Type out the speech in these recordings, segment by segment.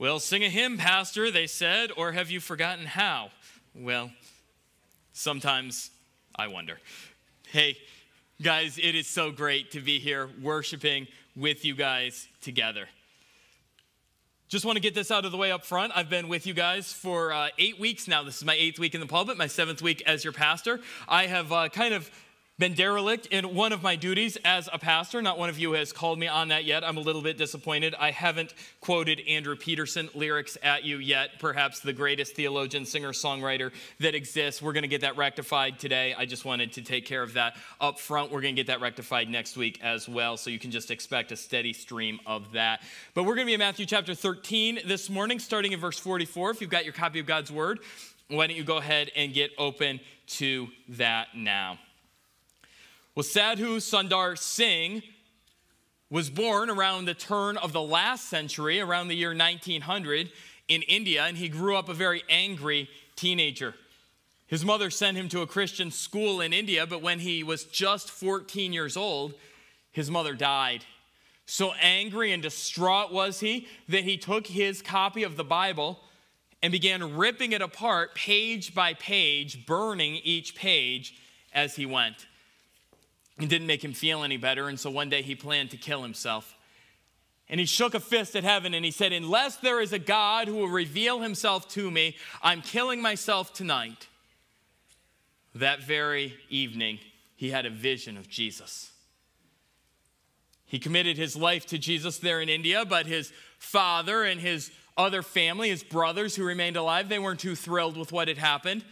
Well, sing a hymn, Pastor, they said, or have you forgotten how? Well, sometimes I wonder. Hey, guys, it is so great to be here worshiping with you guys together. Just want to get this out of the way up front. I've been with you guys for uh, eight weeks now. This is my eighth week in the pulpit, my seventh week as your pastor. I have uh, kind of been derelict in one of my duties as a pastor. Not one of you has called me on that yet. I'm a little bit disappointed. I haven't quoted Andrew Peterson lyrics at you yet, perhaps the greatest theologian, singer, songwriter that exists. We're going to get that rectified today. I just wanted to take care of that up front. We're going to get that rectified next week as well, so you can just expect a steady stream of that. But we're going to be in Matthew chapter 13 this morning, starting in verse 44. If you've got your copy of God's word, why don't you go ahead and get open to that now? Well, Sadhu Sundar Singh was born around the turn of the last century, around the year 1900, in India, and he grew up a very angry teenager. His mother sent him to a Christian school in India, but when he was just 14 years old, his mother died. So angry and distraught was he that he took his copy of the Bible and began ripping it apart page by page, burning each page as he went. It didn't make him feel any better, and so one day he planned to kill himself. And he shook a fist at heaven and he said, Unless there is a God who will reveal himself to me, I'm killing myself tonight. That very evening, he had a vision of Jesus. He committed his life to Jesus there in India, but his father and his other family, his brothers who remained alive, they weren't too thrilled with what had happened.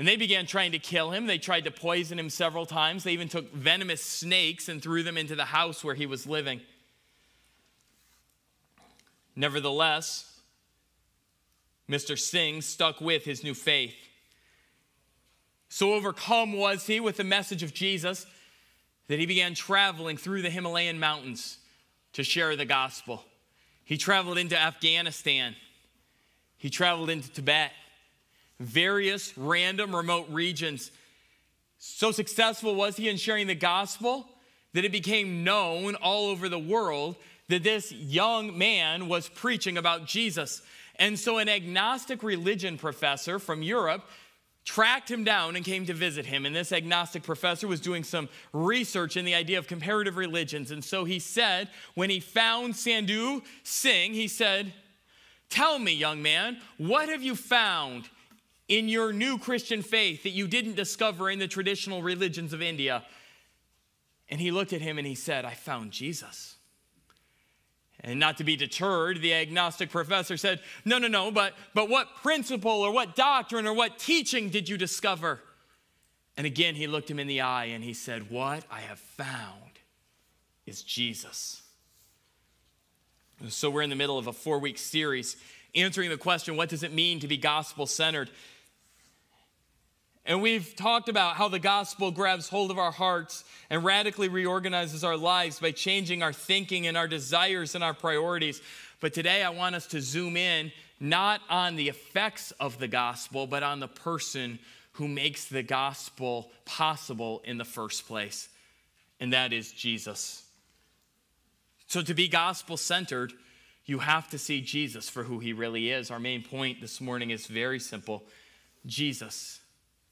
And they began trying to kill him. They tried to poison him several times. They even took venomous snakes and threw them into the house where he was living. Nevertheless, Mr. Singh stuck with his new faith. So overcome was he with the message of Jesus that he began traveling through the Himalayan mountains to share the gospel. He traveled into Afghanistan, he traveled into Tibet various random remote regions. So successful was he in sharing the gospel that it became known all over the world that this young man was preaching about Jesus. And so an agnostic religion professor from Europe tracked him down and came to visit him. And this agnostic professor was doing some research in the idea of comparative religions. And so he said, when he found Sadhu Singh, he said, Tell me, young man, what have you found in your new Christian faith that you didn't discover in the traditional religions of India? And he looked at him and he said, I found Jesus. And not to be deterred, the agnostic professor said, No, no, no, but, but what principle or what doctrine or what teaching did you discover? And again, he looked him in the eye and he said, What I have found is Jesus. So we're in the middle of a four week series answering the question, What does it mean to be gospel centered? And we've talked about how the gospel grabs hold of our hearts and radically reorganizes our lives by changing our thinking and our desires and our priorities. But today I want us to zoom in not on the effects of the gospel, but on the person who makes the gospel possible in the first place, and that is Jesus. So to be gospel centered, you have to see Jesus for who he really is. Our main point this morning is very simple Jesus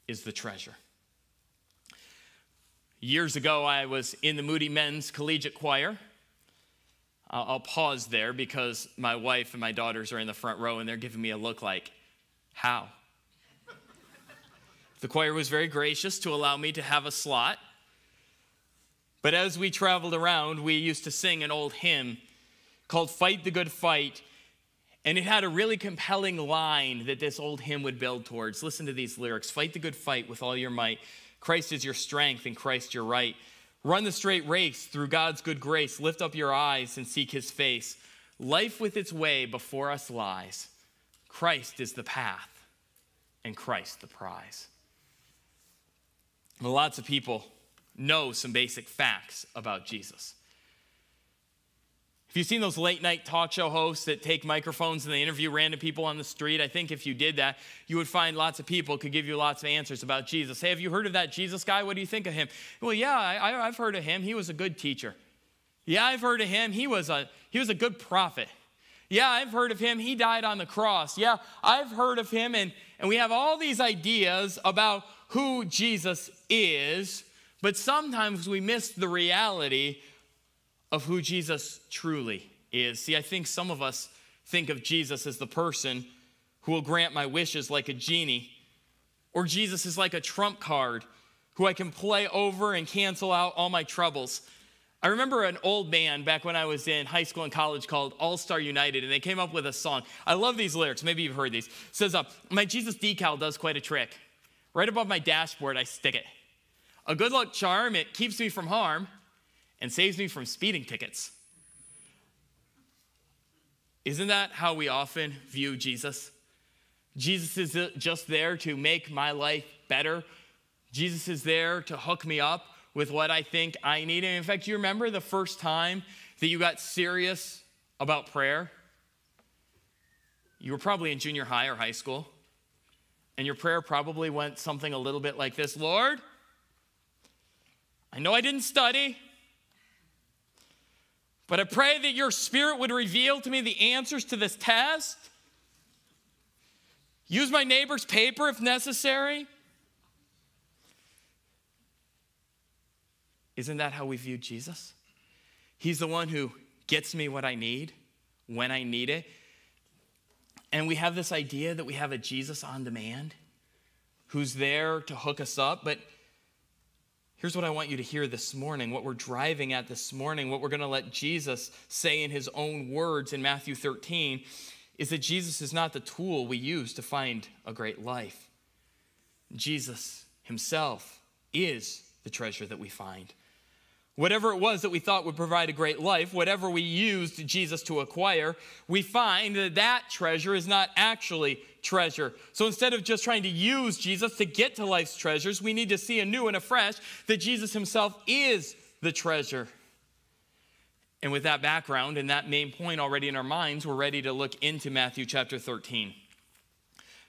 is the treasure. Years ago, I was in the Moody Men's Collegiate Choir. I'll, pause there because my wife and my daughters are in the front row and they're giving me a look like, how? the choir was very gracious to allow me to have a slot. But as we traveled around, we used to sing an old hymn called Fight the Good Fight and it had a really compelling line that this old hymn would build towards. Listen to these lyrics Fight the good fight with all your might. Christ is your strength, and Christ your right. Run the straight race through God's good grace. Lift up your eyes and seek his face. Life with its way before us lies. Christ is the path, and Christ the prize. Well, lots of people know some basic facts about Jesus. If you've seen those late night talk show hosts that take microphones and they interview random people on the street, I think if you did that, you would find lots of people could give you lots of answers about Jesus. Hey, have you heard of that Jesus guy? What do you think of him? Well, yeah, I, have heard of him. He was a good teacher. Yeah, I've heard of him. He was a, he was a good prophet. Yeah, I've heard of him. He died on the cross. Yeah, I've heard of him. And, and we have all these ideas about who Jesus is, but sometimes we miss the reality of who Jesus truly is. See, I think some of us think of Jesus as the person who will grant my wishes like a genie, or Jesus is like a trump card who I can play over and cancel out all my troubles. I remember an old band back when I was in high school and college called All Star United, and they came up with a song. I love these lyrics. Maybe you've heard these. It says, uh, My Jesus decal does quite a trick. Right above my dashboard, I stick it. A good luck charm, it keeps me from harm and saves me from speeding tickets. Isn't that how we often view Jesus? Jesus is just there to make my life better. Jesus is there to hook me up with what I think I need. And in fact, you remember the first time that you got serious about prayer? You were probably in junior high or high school. And your prayer probably went something a little bit like this Lord, I know I didn't study, but I pray that your spirit would reveal to me the answers to this test. Use my neighbor's paper if necessary. Isn't that how we view Jesus? He's the one who gets me what I need when I need it. And we have this idea that we have a Jesus on demand who's there to hook us up. But here's what I want you to hear this morning what we're driving at this morning, what we're going to let Jesus say in his own words in Matthew 13 is that Jesus is not the tool we use to find a great life. Jesus himself is the treasure that we find. Whatever it was that we thought would provide a great life, whatever we used Jesus to acquire, we find that that treasure is not actually treasure. So instead of just trying to use Jesus to get to life's treasures, we need to see anew and afresh that Jesus himself is the treasure. And with that background and that main point already in our minds, we're ready to look into Matthew chapter 13.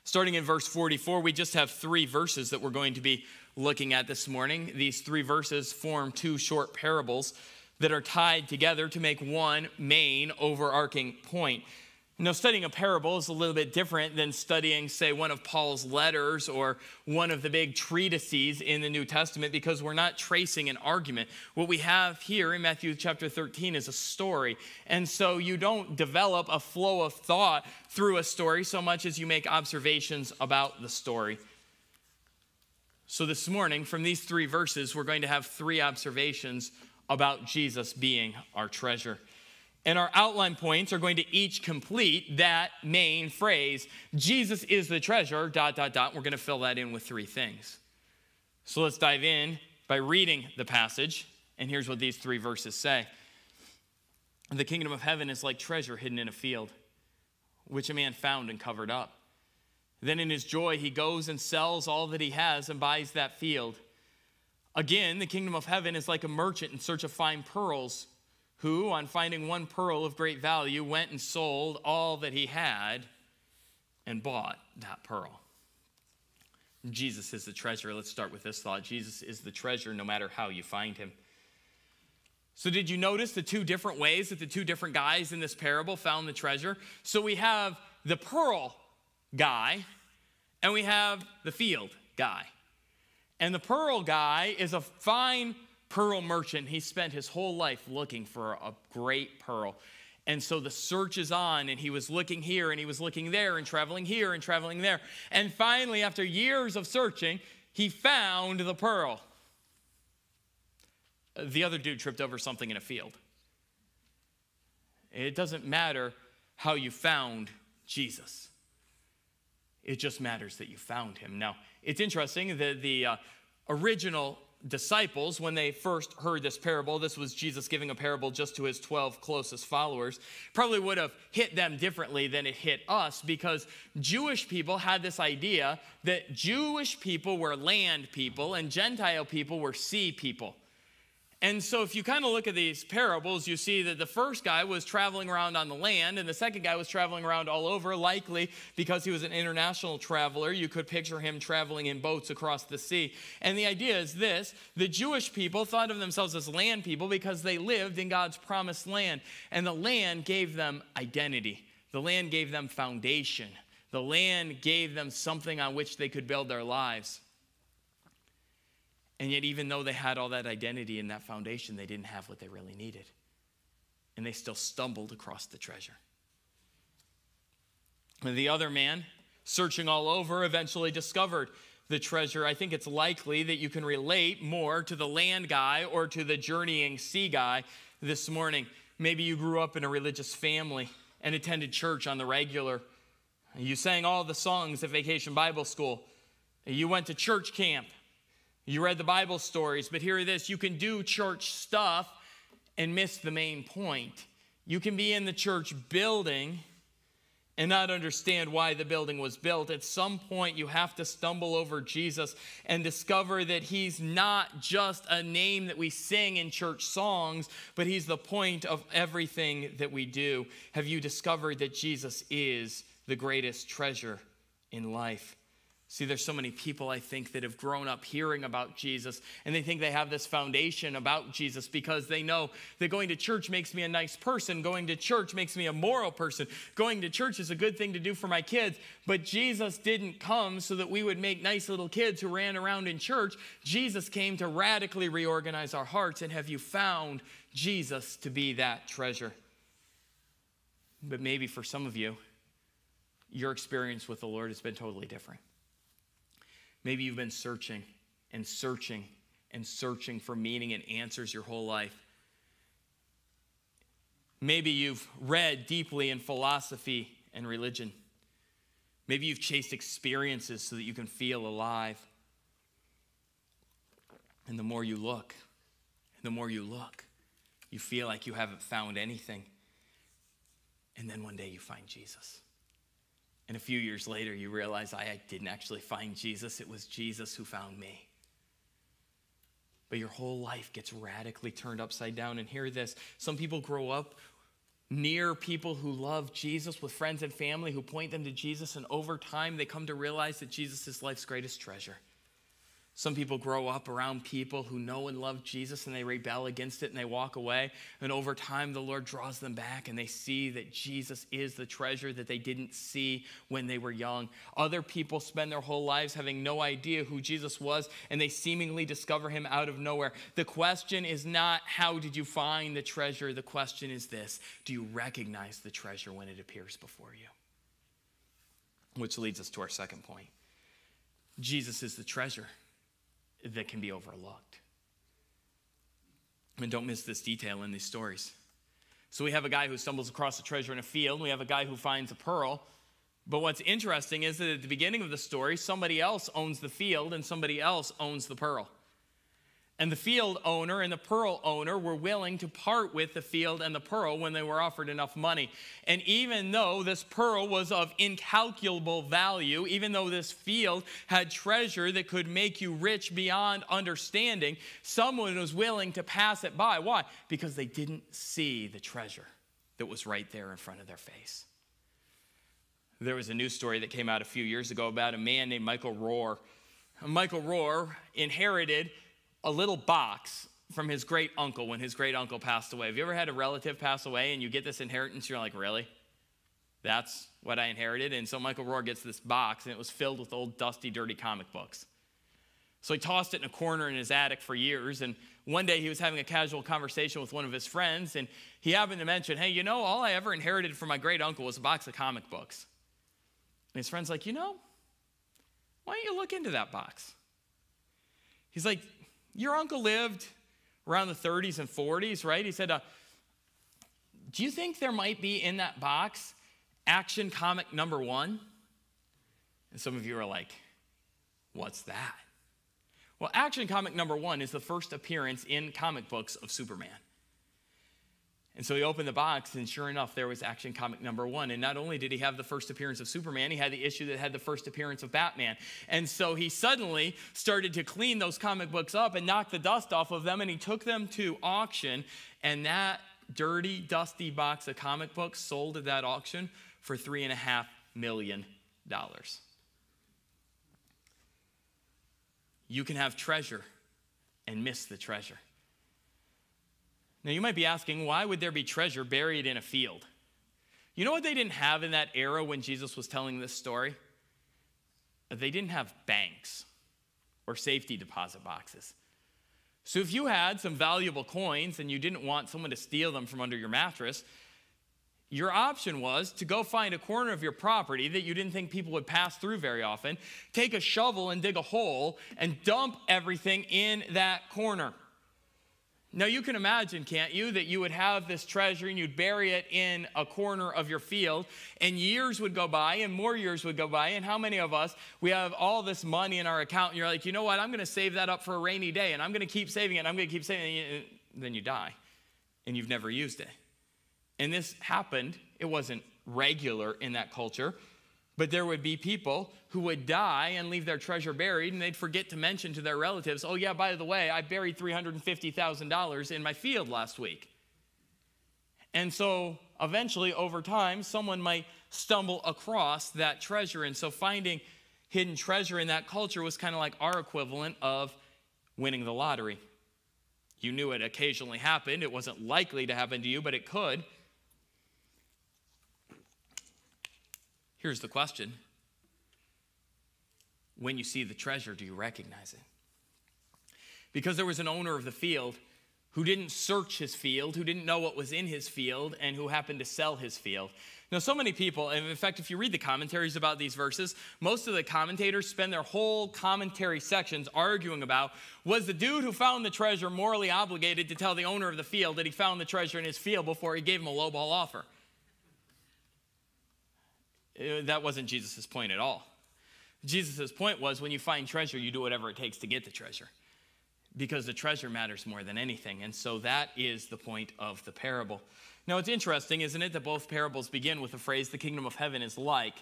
Starting in verse 44, we just have three verses that we're going to be looking at this morning. These three verses form two short parables that are tied together to make one main overarching point. Now, studying a parable is a little bit different than studying, say, one of Paul's letters or one of the big treatises in the New Testament because we're not tracing an argument. What we have here in Matthew chapter 13 is a story. And so you don't develop a flow of thought through a story so much as you make observations about the story. So, this morning, from these three verses, we're going to have three observations about Jesus being our treasure. And our outline points are going to each complete that main phrase Jesus is the treasure, dot, dot, dot. We're going to fill that in with three things. So, let's dive in by reading the passage. And here's what these three verses say The kingdom of heaven is like treasure hidden in a field, which a man found and covered up. Then in his joy, he goes and sells all that he has and buys that field. Again, the kingdom of heaven is like a merchant in search of fine pearls, who, on finding one pearl of great value, went and sold all that he had and bought that pearl. Jesus is the treasure. Let's start with this thought Jesus is the treasure no matter how you find him. So, did you notice the two different ways that the two different guys in this parable found the treasure? So, we have the pearl guy, and we have the field guy. And the pearl guy is a fine pearl merchant. He spent his whole life looking for a great pearl. And so the search is on, and he was looking here, and he was looking there, and traveling here, and traveling there. And finally, after years of searching, he found the pearl. The other dude tripped over something in a field. It doesn't matter how you found Jesus. It just matters that you found him. Now, it's interesting that the uh, original disciples, when they first heard this parable, this was Jesus giving a parable just to his 12 closest followers, probably would have hit them differently than it hit us because Jewish people had this idea that Jewish people were land people and Gentile people were sea people. And so, if you kind of look at these parables, you see that the first guy was traveling around on the land, and the second guy was traveling around all over. Likely because he was an international traveler, you could picture him traveling in boats across the sea. And the idea is this the Jewish people thought of themselves as land people because they lived in God's promised land, and the land gave them identity. The land gave them foundation. The land gave them something on which they could build their lives. And yet, even though they had all that identity and that foundation, they didn't have what they really needed. And they still stumbled across the treasure. And the other man, searching all over, eventually discovered the treasure. I think it's likely that you can relate more to the land guy or to the journeying sea guy this morning. Maybe you grew up in a religious family and attended church on the regular. You sang all the songs at vacation Bible school. You went to church camp. You read the Bible stories. But hear this you can do church stuff and miss the main point. You can be in the church building and not understand why the building was built. At some point, you have to stumble over Jesus and discover that he's not just a name that we sing in church songs, but he's the point of everything that we do. Have you discovered that Jesus is the greatest treasure in life? See, there's so many people I think that have grown up hearing about Jesus and they think they have this foundation about Jesus because they know that going to church makes me a nice person, going to church makes me a moral person, going to church is a good thing to do for my kids. But Jesus didn't come so that we would make nice little kids who ran around in church. Jesus came to radically reorganize our hearts. And have you found Jesus to be that treasure? But maybe for some of you, your experience with the Lord has been totally different. Maybe you've been searching and searching and searching for meaning and answers your whole life. Maybe you've read deeply in philosophy and religion. Maybe you've chased experiences so that you can feel alive. And the more you look, and the more you look, you feel like you haven't found anything. And then one day you find Jesus. And a few years later, you realize I didn't actually find Jesus, it was Jesus who found me. But your whole life gets radically turned upside down. And hear this some people grow up near people who love Jesus with friends and family who point them to Jesus, and over time, they come to realize that Jesus is life's greatest treasure. Some people grow up around people who know and love Jesus and they rebel against it and they walk away. And over time, the Lord draws them back and they see that Jesus is the treasure that they didn't see when they were young. Other people spend their whole lives having no idea who Jesus was and they seemingly discover him out of nowhere. The question is not, how did you find the treasure? The question is this do you recognize the treasure when it appears before you? Which leads us to our second point Jesus is the treasure that can be overlooked. And don't miss this detail in these stories. So we have a guy who stumbles across a treasure in a field, we have a guy who finds a pearl. But what's interesting is that at the beginning of the story, somebody else owns the field and somebody else owns the pearl. And the field owner and the pearl owner were willing to part with the field and the pearl when they were offered enough money. And even though this pearl was of incalculable value, even though this field had treasure that could make you rich beyond understanding, someone was willing to pass it by. Why? Because they didn't see the treasure that was right there in front of their face. There was a news story that came out a few years ago about a man named Michael Rohr. Michael Rohr inherited a little box from his great uncle when his great uncle passed away. Have you ever had a relative pass away and you get this inheritance? You're like, really? That's what I inherited. And so Michael Rohr gets this box and it was filled with old, dusty, dirty comic books. So he tossed it in a corner in his attic for years. And one day he was having a casual conversation with one of his friends and he happened to mention, hey, you know, all I ever inherited from my great uncle was a box of comic books. And his friend's like, you know, why don't you look into that box? He's like, your uncle lived around the 30s and 40s, right? He said, uh, Do you think there might be in that box action comic number one? And some of you are like, What's that? Well, action comic number one is the first appearance in comic books of Superman. And so he opened the box, and sure enough, there was Action Comic number one. And not only did he have the first appearance of Superman, he had the issue that had the first appearance of Batman. And so he suddenly started to clean those comic books up and knock the dust off of them, and he took them to auction. And that dirty, dusty box of comic books sold at that auction for three and a half million dollars. You can have treasure and miss the treasure. Now, you might be asking, why would there be treasure buried in a field? You know what they didn't have in that era when Jesus was telling this story? They didn't have banks or safety deposit boxes. So if you had some valuable coins and you didn't want someone to steal them from under your mattress, your option was to go find a corner of your property that you didn't think people would pass through very often, take a shovel and dig a hole, and dump everything in that corner. Now, you can imagine, can't you, that you would have this treasure and you'd bury it in a corner of your field, and years would go by and more years would go by. And how many of us, we have all this money in our account, and you're like, you know what, I'm going to save that up for a rainy day, and I'm going to keep saving it, I'm going to keep saving it. And Then you die, and you've never used it. And this happened, it wasn't regular in that culture, but there would be people who would die and leave their treasure buried, and they'd forget to mention to their relatives, oh, yeah, by the way, I buried $350,000 in my field last week. And so eventually, over time, someone might stumble across that treasure. And so finding hidden treasure in that culture was kind of like our equivalent of winning the lottery. You knew it occasionally happened. It wasn't likely to happen to you, but it could. Here's the question When you see the treasure, do you recognize it? Because there was an owner of the field who didn't search his field, who didn't know what was in his field, and who happened to sell his field. Now, so many people, and in fact, if you read the commentaries about these verses, most of the commentators spend their whole commentary sections arguing about was the dude who found the treasure morally obligated to tell the owner of the field that he found the treasure in his field before he gave him a lowball offer? Uh, that wasn't Jesus' point at all. Jesus' point was when you find treasure, you do whatever it takes to get the treasure because the treasure matters more than anything. And so that is the point of the parable. Now, it's interesting, isn't it, that both parables begin with the phrase, the kingdom of heaven is like.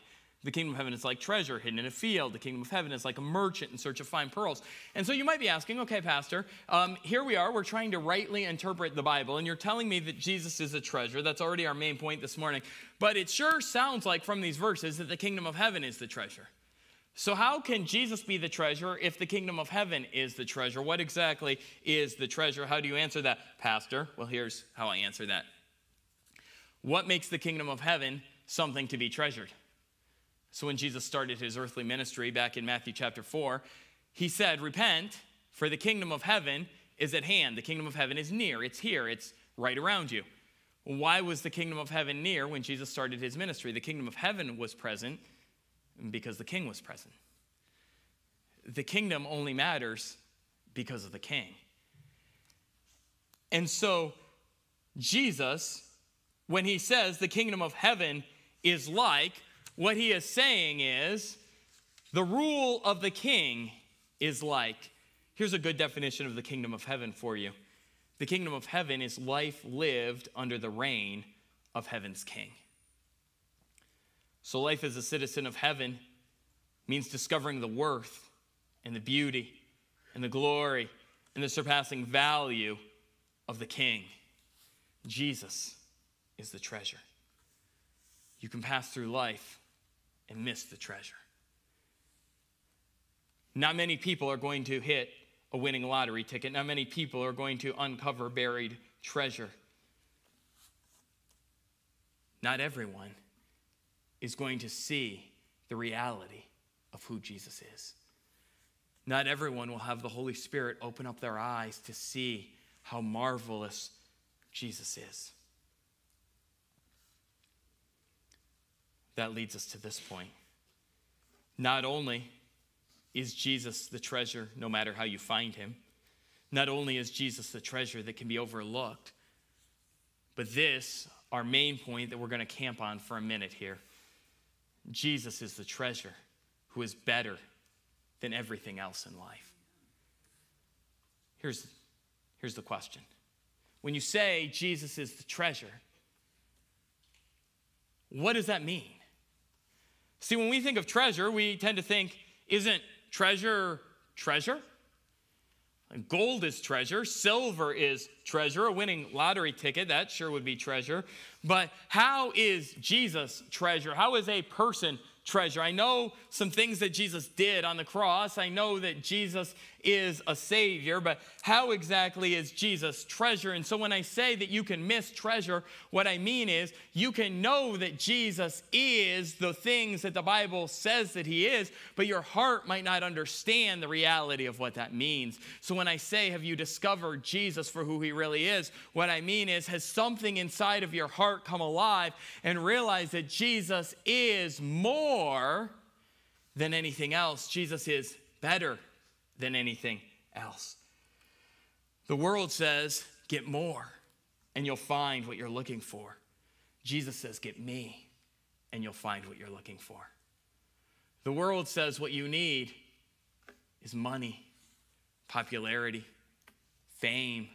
The kingdom of heaven is like treasure hidden in a field. The kingdom of heaven is like a merchant in search of fine pearls. And so you might be asking, okay, Pastor, um, here we are. We're trying to rightly interpret the Bible, and you're telling me that Jesus is a treasure. That's already our main point this morning. But it sure sounds like from these verses that the kingdom of heaven is the treasure. So, how can Jesus be the treasure if the kingdom of heaven is the treasure? What exactly is the treasure? How do you answer that, Pastor? Well, here's how I answer that. What makes the kingdom of heaven something to be treasured? So when Jesus started his earthly ministry back in Matthew chapter 4, he said, Repent, for the kingdom of heaven is at hand. The kingdom of heaven is near, it's here, it's right around you. Why was the kingdom of heaven near when Jesus started his ministry? The kingdom of heaven was present because the king was present. The kingdom only matters because of the king. And so, Jesus, when he says the kingdom of heaven is like, what he is saying is the rule of the king is like. Here's a good definition of the kingdom of heaven for you the kingdom of heaven is life lived under the reign of heaven's king. So, life as a citizen of heaven means discovering the worth and the beauty and the glory and the surpassing value of the king. Jesus is the treasure. You can pass through life and miss the treasure. Not many people are going to hit a winning lottery ticket. Not many people are going to uncover buried treasure. Not everyone is going to see the reality of who Jesus is. Not everyone will have the Holy Spirit open up their eyes to see how marvelous Jesus is. That leads us to this point. Not only is Jesus the treasure, no matter how you find him, not only is Jesus the treasure that can be overlooked, but this, our main point that we're going to camp on for a minute here Jesus is the treasure who is better than everything else in life. Here's, here's the question when you say Jesus is the treasure, what does that mean? See, when we think of treasure, we tend to think, isn't treasure treasure? Gold is treasure, silver is treasure, a winning lottery ticket, that sure would be treasure. But how is Jesus treasure? How is a person treasure. I know some things that Jesus did on the cross. I know that Jesus is a savior, but how exactly is Jesus treasure? And so when I say that you can miss treasure, what I mean is you can know that Jesus is the things that the Bible says that he is, but your heart might not understand the reality of what that means. So when I say, Have you discovered Jesus for who he really is? What I mean is, has something inside of your heart come alive and realize that Jesus is more than anything else? Jesus is better than anything else. The world says, get more and you'll find what you're looking for. Jesus says, get me and you'll find what you're looking for. The world says what you need is money, popularity, fame,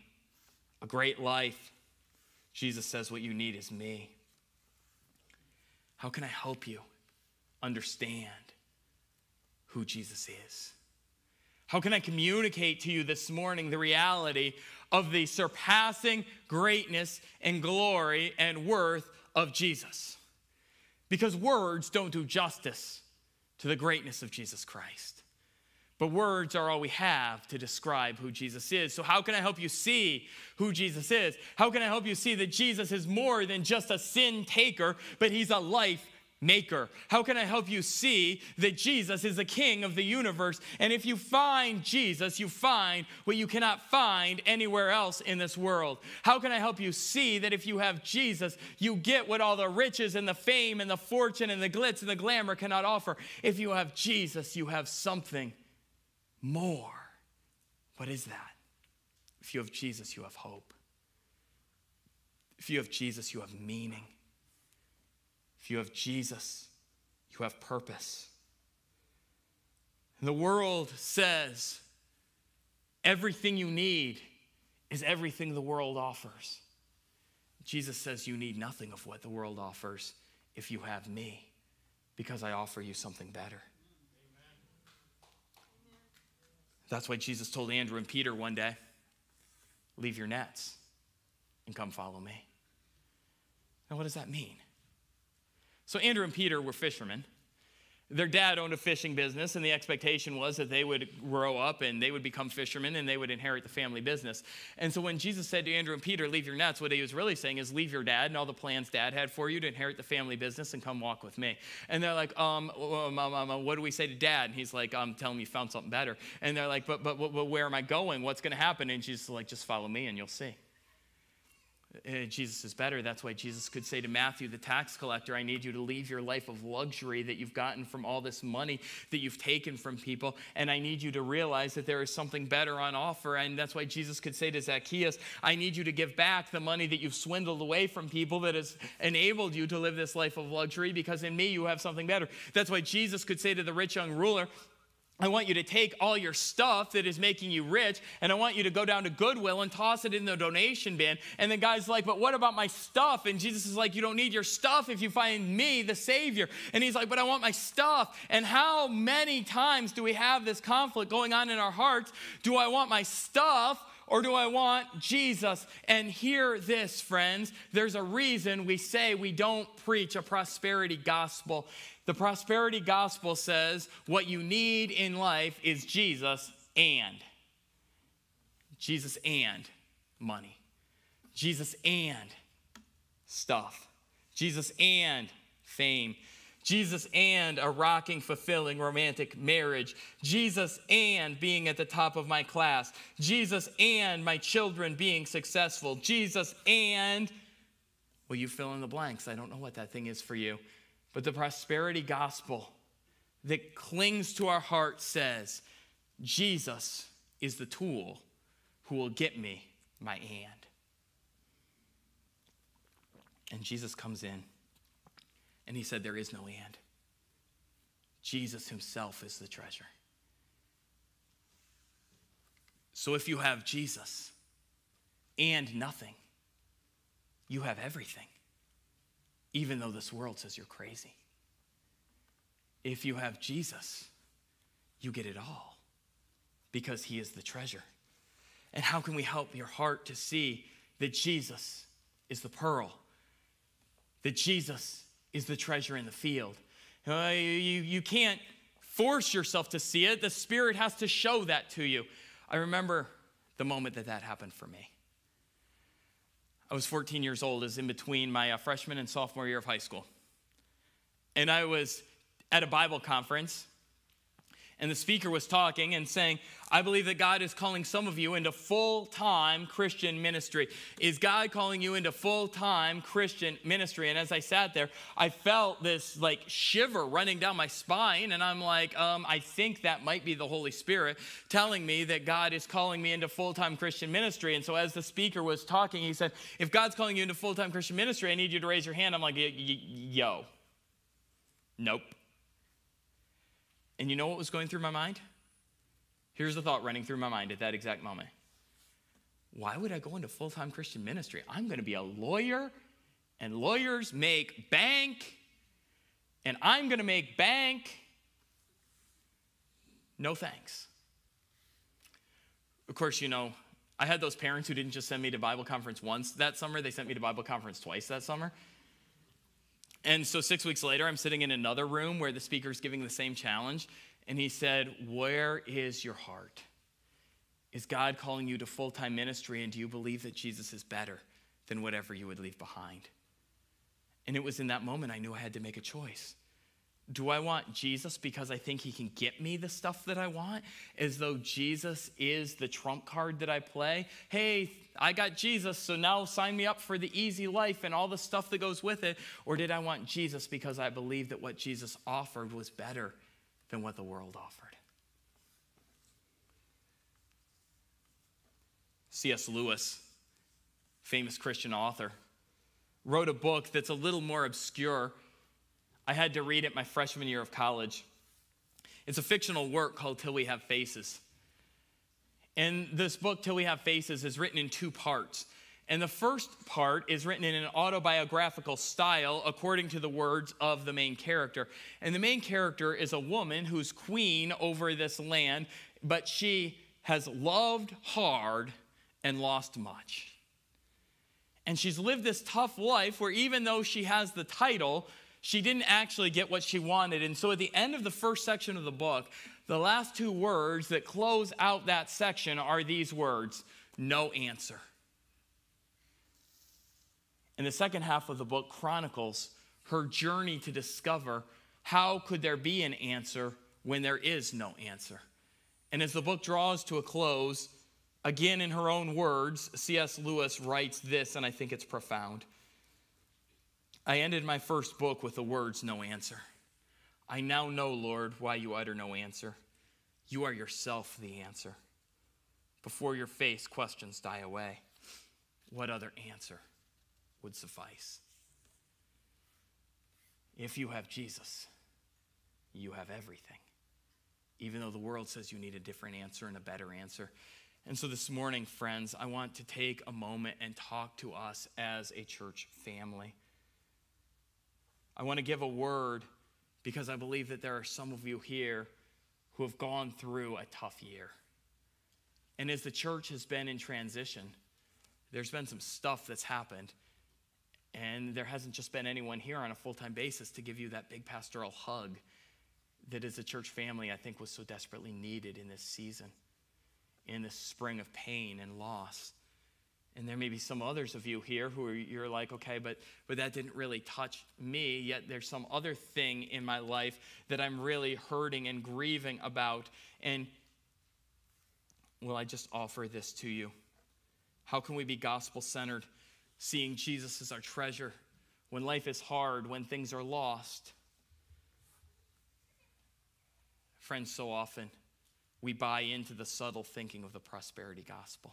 a great life. Jesus says what you need is me. How can I help you understand who Jesus is? How can I communicate to you this morning the reality of the surpassing greatness and glory and worth of Jesus? Because words don't do justice to the greatness of Jesus Christ. But words are all we have to describe who Jesus is. So, how can I help you see who Jesus is? How can I help you see that Jesus is more than just a sin taker, but he's a life maker? How can I help you see that Jesus is the king of the universe? And if you find Jesus, you find what you cannot find anywhere else in this world. How can I help you see that if you have Jesus, you get what all the riches and the fame and the fortune and the glitz and the glamour cannot offer? If you have Jesus, you have something more. What is that? If you have Jesus, you have hope. If you have Jesus, you have meaning. If you have Jesus, you have purpose. And the world says everything you need is everything the world offers. Jesus says you need nothing of what the world offers if you have me, because I offer you something better. That's why Jesus told Andrew and Peter one day leave your nets and come follow me. Now, what does that mean? So Andrew and Peter were fishermen. Their dad owned a fishing business, and the expectation was that they would grow up and they would become fishermen and they would inherit the family business. And so when Jesus said to Andrew and Peter, Leave your nets, what he was really saying is, Leave your dad and all the plans dad had for you to inherit the family business and come walk with me. And they're like, um, um, um, um What do we say to dad? And he's like, I'm telling you, found something better. And they're like, But, but, but, but where am I going? What's going to happen? And Jesus is like, Just follow me and you'll see. Uh, Jesus is better. That's why Jesus could say to Matthew, the tax collector, I need you to leave your life of luxury that you've gotten from all this money that you've taken from people, and I need you to realize that there is something better on offer. And that's why Jesus could say to Zacchaeus, I need you to give back the money that you've swindled away from people that has enabled you to live this life of luxury, because in me you have something better. That's why Jesus could say to the rich young ruler, I want you to take all your stuff that is making you rich and I want you to go down to Goodwill and toss it in the donation bin. And the guy's like, But what about my stuff? And Jesus is like, You don't need your stuff if you find me, the Savior. And he's like, But I want my stuff. And how many times do we have this conflict going on in our hearts? Do I want my stuff? or do I want Jesus? And hear this, friends. There's a reason we say we don't preach a prosperity gospel. The prosperity gospel says what you need in life is Jesus and. Jesus and money. Jesus and stuff. Jesus and fame. Jesus and a rocking, fulfilling, romantic marriage. Jesus and being at the top of my class. Jesus and my children being successful. Jesus and, well, you fill in the blanks. I don't know what that thing is for you. But the prosperity gospel that clings to our heart says, Jesus is the tool who will get me my and. And Jesus comes in and he said, There is no and. Jesus himself is the treasure. So if you have Jesus and nothing, you have everything even though this world says you're crazy. If you have Jesus, you get it all because he is the treasure. And how can we help your heart to see that Jesus is the pearl, that Jesus is the treasure in the field, Uh, you, you can't force yourself to see it, the Spirit has to show that to you. I remember the moment that that happened for me. I was 14 years old, is in between my uh, freshman and sophomore year of high school. And I was at a Bible conference and the speaker was talking and saying, I believe that God is calling some of you into full time Christian ministry. Is God calling you into full time Christian ministry? And as I sat there, I felt this like shiver running down my spine. And I'm like, um, I think that might be the Holy Spirit telling me that God is calling me into full time Christian ministry. And so as the speaker was talking, he said, If God's calling you into full time Christian ministry, I need you to raise your hand. I'm like, Yo, nope. And you know what was going through my mind? Here's the thought running through my mind at that exact moment. Why would I go into full time Christian ministry? I'm going to be a lawyer, and lawyers make bank, and I'm going to make bank. No thanks. Of course, you know, I had those parents who didn't just send me to Bible conference once that summer, they sent me to Bible conference twice that summer. And so six weeks later, I'm sitting in another room where the speaker's giving the same challenge. And he said, Where is your heart? Is God calling you to full time ministry? And do you believe that Jesus is better than whatever you would leave behind? And it was in that moment I knew I had to make a choice. Do I want Jesus because I think he can get me the stuff that I want? As though Jesus is the trump card that I play? Hey, I got Jesus, so now sign me up for the easy life and all the stuff that goes with it. Or did I want Jesus because I believed that what Jesus offered was better than what the world offered? C.S. Lewis, famous Christian author, wrote a book that's a little more obscure I had to read it my freshman year of college. It's a fictional work called Till We Have Faces. And this book, Till We Have Faces, is written in two parts. And the first part is written in an autobiographical style according to the words of the main character. And the main character is a woman who's queen over this land, but she has loved hard and lost much. And she's lived this tough life where even though she has the title, she didn't actually get what she wanted. And so at the end of the first section of the book, the last two words that close out that section are these words no answer. And the second half of the book chronicles her journey to discover how could there be an answer when there is no answer. And as the book draws to a close, again in her own words, C.S. Lewis writes this, and I think it's profound. I ended my first book with the words, No answer. I now know, Lord, why you utter no answer. You are yourself the answer. Before your face, questions die away. What other answer would suffice? If you have Jesus, you have everything. Even though the world says you need a different answer and a better answer. And so this morning, friends, I want to take a moment and talk to us as a church family. I want to give a word because I believe that there are some of you here who have gone through a tough year. And as the church has been in transition, there's been some stuff that's happened. And there hasn't just been anyone here on a full time basis to give you that big pastoral hug that, as a church family, I think was so desperately needed in this season, in this spring of pain and loss. And there may be some others of you here who are, you're like, okay, but, but that didn't really touch me, yet there's some other thing in my life that I'm really hurting and grieving about. And will I just offer this to you? How can we be gospel centered, seeing Jesus as our treasure when life is hard, when things are lost? Friends, so often we buy into the subtle thinking of the prosperity gospel.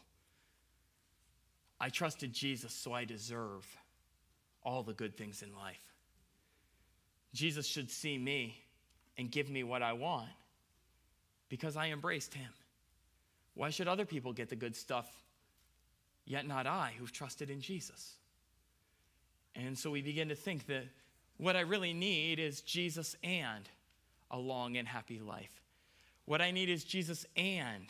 I trusted Jesus, so I deserve all the good things in life. Jesus should see me and give me what I want because I embraced him. Why should other people get the good stuff, yet not I, who've trusted in Jesus? And so we begin to think that what I really need is Jesus and a long and happy life. What I need is Jesus and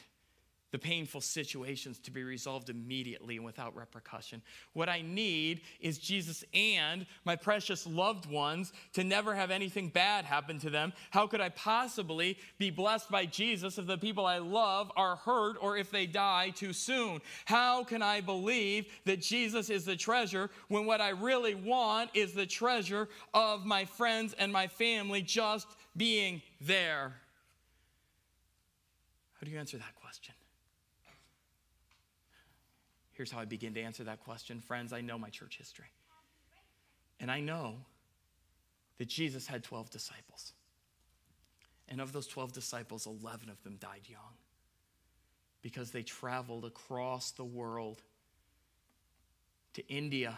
the painful situations to be resolved immediately and without repercussion. What I need is Jesus and my precious loved ones to never have anything bad happen to them. How could I possibly be blessed by Jesus if the people I love are hurt or if they die too soon? How can I believe that Jesus is the treasure when what I really want is the treasure of my friends and my family just being there? How do you answer that question? Here's how I begin to answer that question. Friends, I know my church history. And I know that Jesus had 12 disciples. And of those 12 disciples, 11 of them died young because they traveled across the world to India,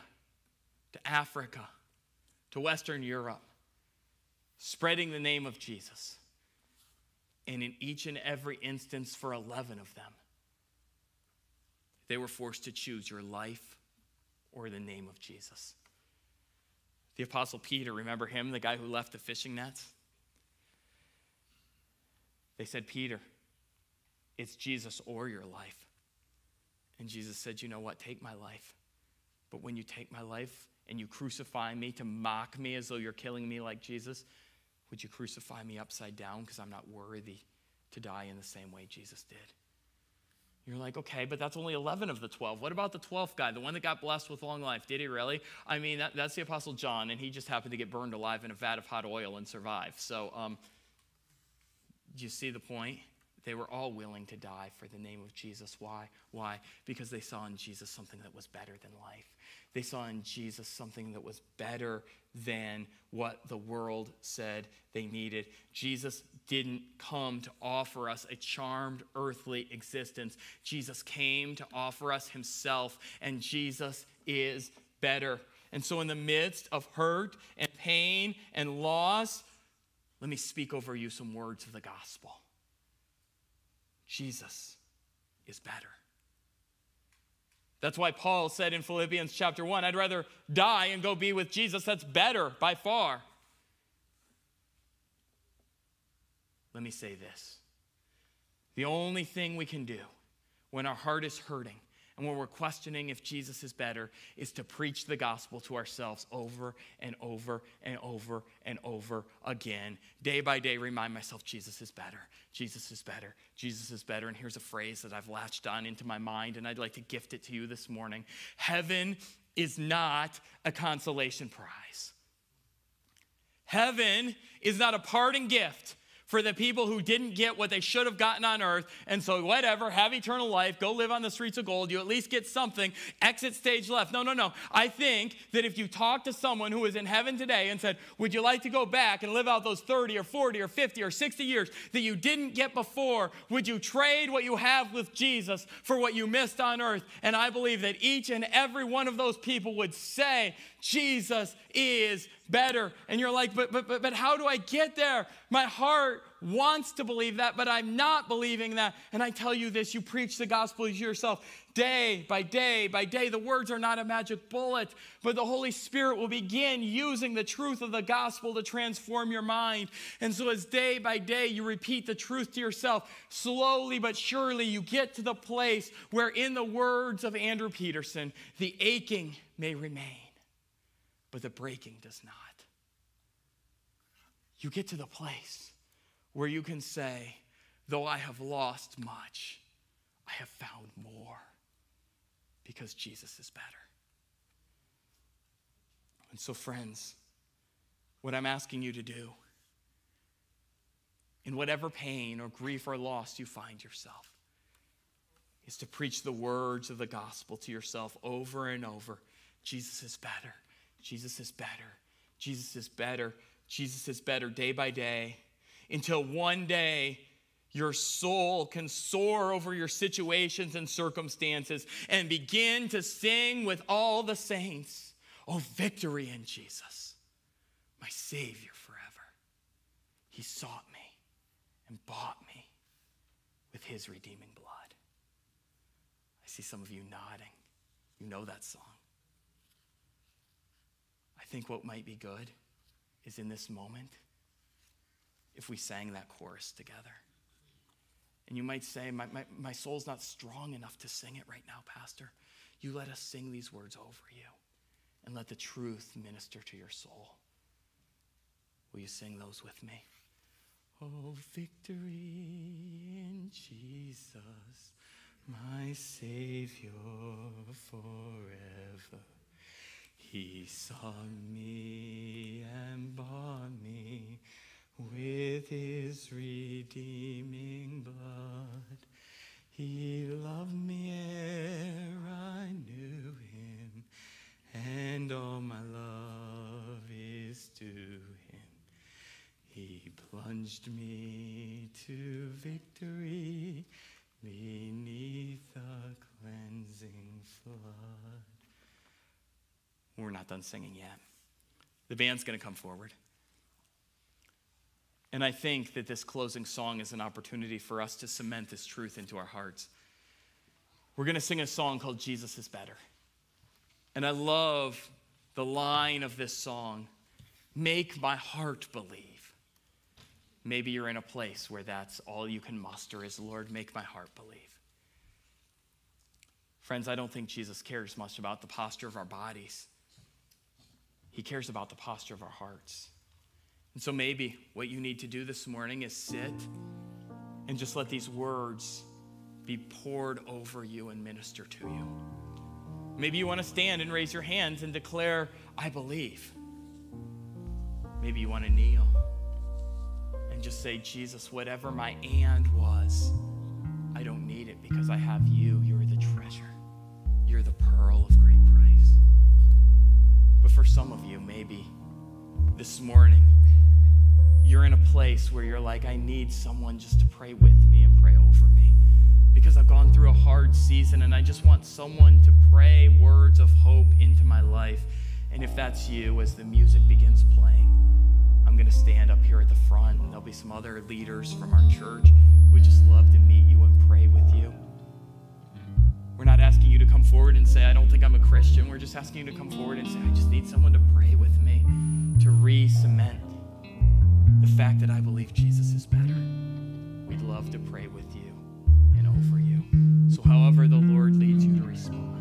to Africa, to Western Europe, spreading the name of Jesus. And in each and every instance, for 11 of them, they were forced to choose your life or the name of Jesus. The Apostle Peter, remember him, the guy who left the fishing nets? They said, Peter, it's Jesus or your life. And Jesus said, You know what? Take my life. But when you take my life and you crucify me to mock me as though you're killing me like Jesus, would you crucify me upside down because I'm not worthy to die in the same way Jesus did? You're like, okay, but that's only 11 of the 12. What about the 12th guy, the one that got blessed with long life? Did he really? I mean, that, that's the Apostle John, and he just happened to get burned alive in a vat of hot oil and survive. So, um, do you see the point? They were all willing to die for the name of Jesus. Why? Why? Because they saw in Jesus something that was better than life. They saw in Jesus something that was better than what the world said they needed. Jesus didn't come to offer us a charmed earthly existence. Jesus came to offer us himself, and Jesus is better. And so, in the midst of hurt and pain and loss, let me speak over you some words of the gospel. Jesus is better. That's why Paul said in Philippians chapter 1 I'd rather die and go be with Jesus. That's better by far. Let me say this the only thing we can do when our heart is hurting and when we're questioning if Jesus is better is to preach the gospel to ourselves over and over and over and over again. Day by day, remind myself Jesus is better. Jesus is better. Jesus is better. And here's a phrase that I've latched on into my mind, and I'd like to gift it to you this morning Heaven is not a consolation prize. Heaven is not a parting gift for the people who didn't get what they should have gotten on earth. And so, whatever, have eternal life, go live on the streets of gold. You at least get something. Exit stage left. No, no, no. I think that if you talk to someone who is in heaven today and said, Would you like to go back and live out those 30 or 40 or 50 or 60 years that you didn't get before? Would you trade what you have with Jesus for what you missed on earth? And I believe that each and every one of those people would say, Jesus is better. And you're like, but, but, but, but how do I get there? My heart wants to believe that, but I'm not believing that. And I tell you this you preach the gospel to yourself day by day by day. The words are not a magic bullet, but the Holy Spirit will begin using the truth of the gospel to transform your mind. And so, as day by day you repeat the truth to yourself, slowly but surely you get to the place where, in the words of Andrew Peterson, the aching may remain but the breaking does not. You get to the place where you can say, though I have lost much, I have found more because Jesus is better. And so, friends, what I'm asking you to do, in whatever pain or grief or loss you find yourself, is to preach the words of the gospel to yourself over and over. Jesus is better. Jesus is better. Jesus is better. Jesus is better day by day until one day your soul can soar over your situations and circumstances and begin to sing with all the saints. Oh, victory in Jesus, my Savior forever. He sought me and bought me with his redeeming blood. I see some of you nodding. You know that song think what might be good is in this moment if we sang that chorus together. And you might say, my, my, my soul's not strong enough to sing it right now, Pastor. You let us sing these words over you and let the truth minister to your soul. Will you sing those with me? Oh, victory in Jesus, my Savior forever. He saw me and bought me with his redeeming blood. He loved me ere I knew him, and all my love is to him. He plunged me done singing yet. The band's going to come forward. And I think that this closing song is an opportunity for us to cement this truth into our hearts. We're going to sing a song called Jesus is Better. And I love the line of this song Make my heart believe. Maybe you're in a place where that's all you can muster is, Lord, make my heart believe. Friends, I don't think Jesus cares much about the posture of our bodies, He cares about the posture of our hearts. And so maybe what you need to do this morning is sit and just let these words be poured over you and minister to you. Maybe you want to stand and raise your hands and declare, I believe. Maybe you want to kneel and just say, Jesus, whatever my and was, I don't need it because I have you. You're the treasure, you're the pearl of great price. But for some of you, maybe this morning, you're in a place where you're like, I need someone just to pray with me and pray over me because I've gone through a hard season and I just want someone to pray words of hope into my life. And if that's you, as the music begins playing, I'm going to stand up here at the front and there'll be some other leaders from our church who just love to meet asking you to come forward and say, I don't think I'm a Christian. We're just asking you to come forward and say, I just need someone to pray with me to re cement the fact that I believe Jesus is better. We'd love to pray with you and over you. So, however, the Lord leads you to respond.